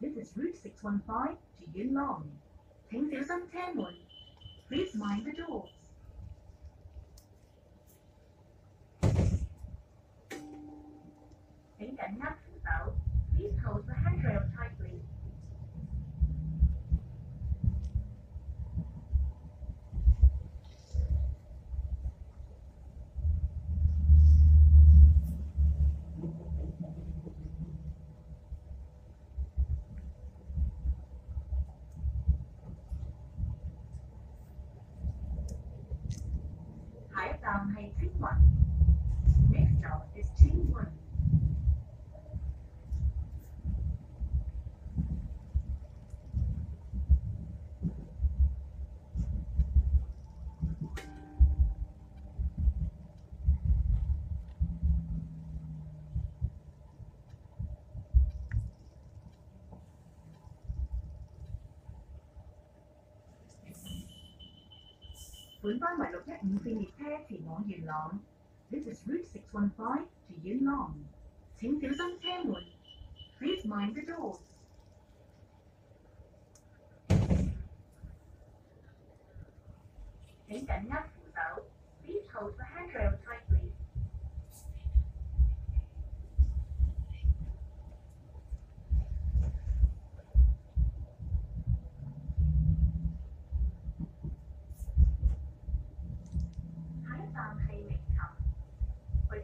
This is Route 615to Yuen Long. 请小心车门。Please mind the doors. 请紧握扶手。Please hold the handrail one. Next stop is Team One. 本班为六一五线列车前往元朗。This is Route 615 to Yuen Long。请小心车门。Please mind the doors。请紧握扶手。Please hold the handrail tightly。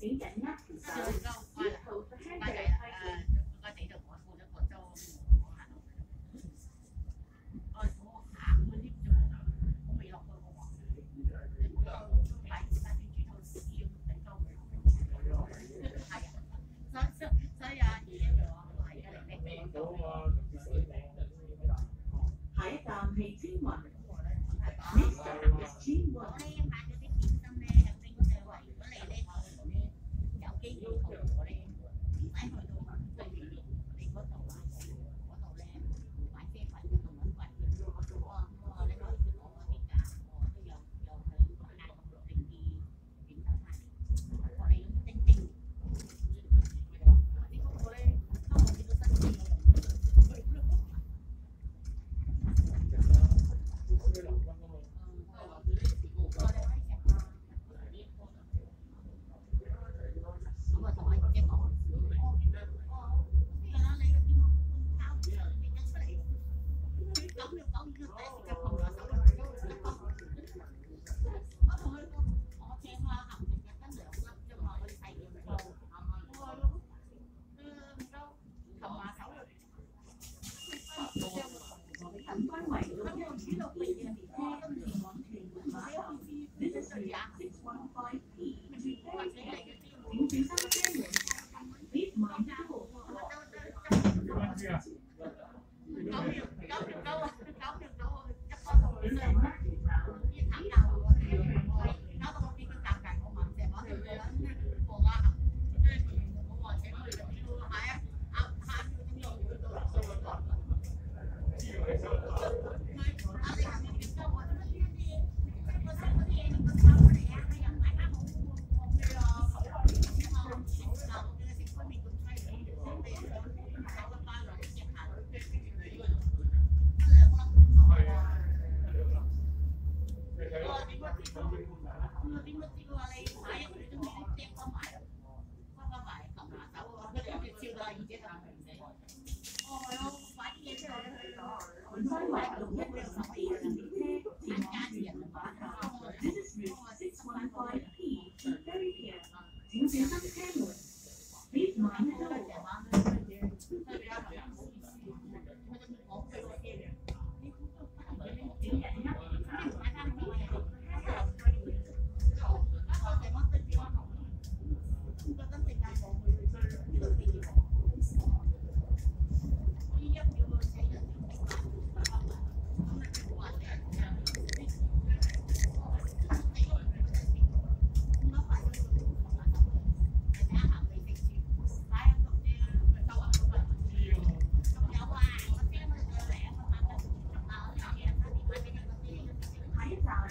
tính chắn nắp từ sau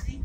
¿sí?